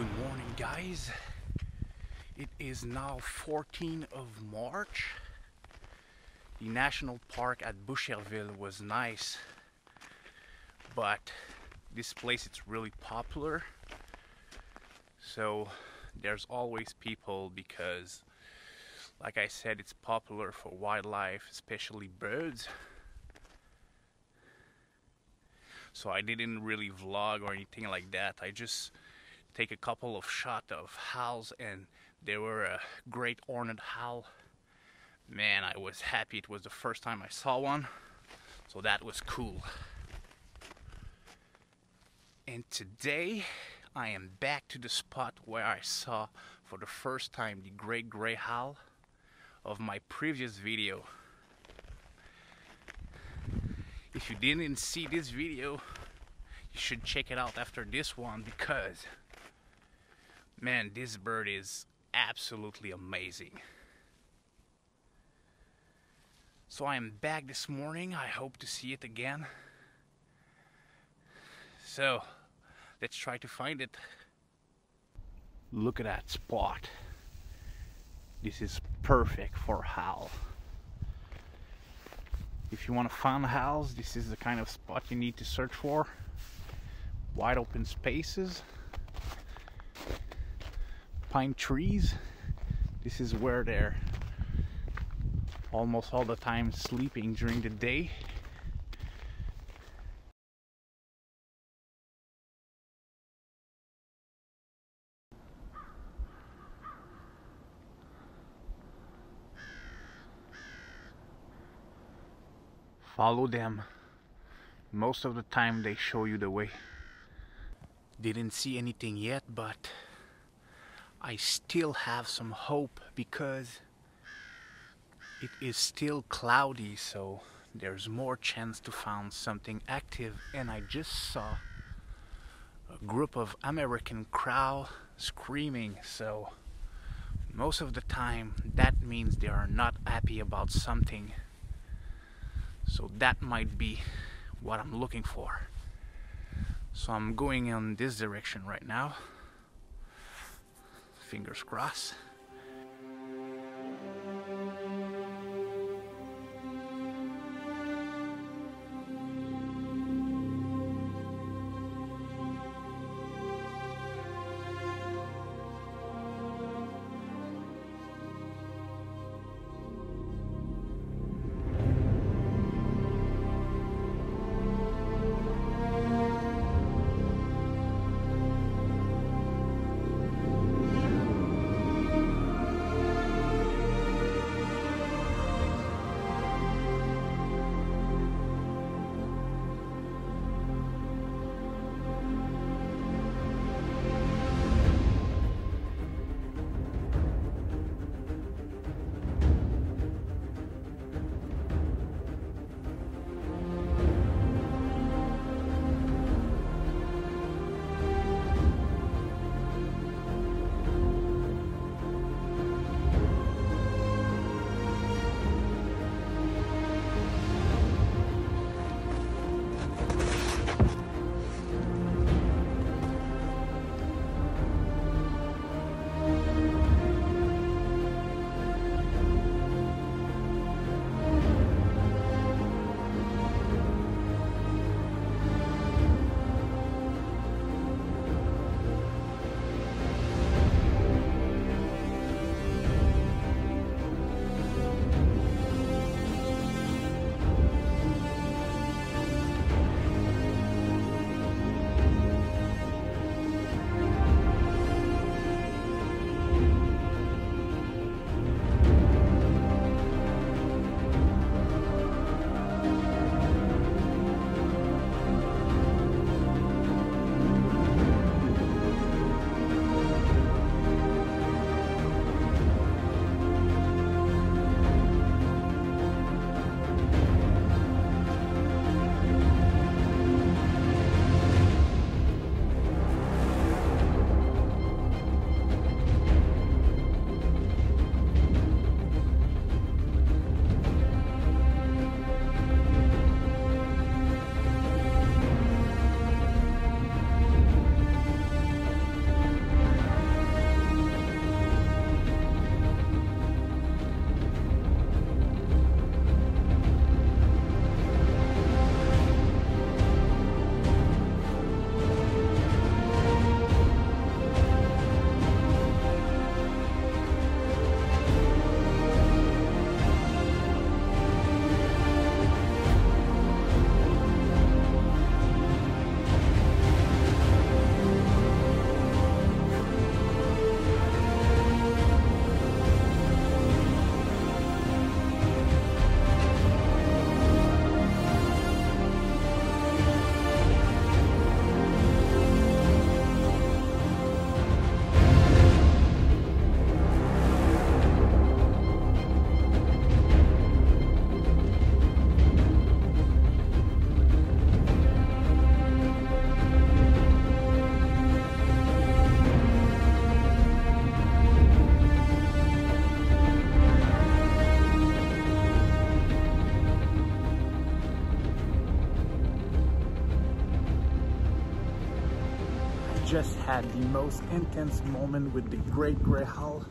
Good morning, guys. It is now 14th of March. The national park at Boucherville was nice, but this place it's really popular. So there's always people because like I said it's popular for wildlife, especially birds. So I didn't really vlog or anything like that. I just take a couple of shots of owls and there were a great horned owl. Man, I was happy it was the first time I saw one. So that was cool. And today I am back to the spot where I saw for the first time the great gray owl of my previous video. If you didn't see this video, you should check it out after this one because man, this bird is absolutely amazing. So I am back this morning. I hope to see it again. So let's try to find it. Look at that spot. This is perfect for owl. If you want to find owls, this is the kind of spot you need to search for. Wide open spaces, pine trees. This is where they're almost all the time sleeping during the day. Follow them. Most of the time they show you the way. Didn't see anything yet, but I still have some hope because it is still cloudy so there's more chance to find something active. And I just saw a group of American crow screaming so most of the time that means they are not happy about something. So that might be what I'm looking for. So I'm going in this direction right now fingers crossed. Just had the most intense moment with the great gray owl.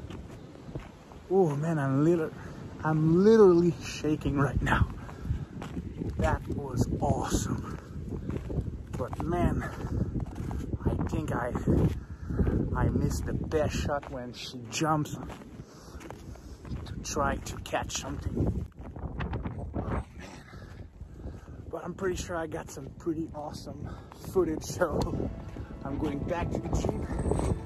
Oh man, I'm literally, I'm literally shaking right now. That was awesome. But man, I think I I missed the best shot when she jumps to try to catch something. Oh. But I'm pretty sure I got some pretty awesome footage, so I'm going back to the gym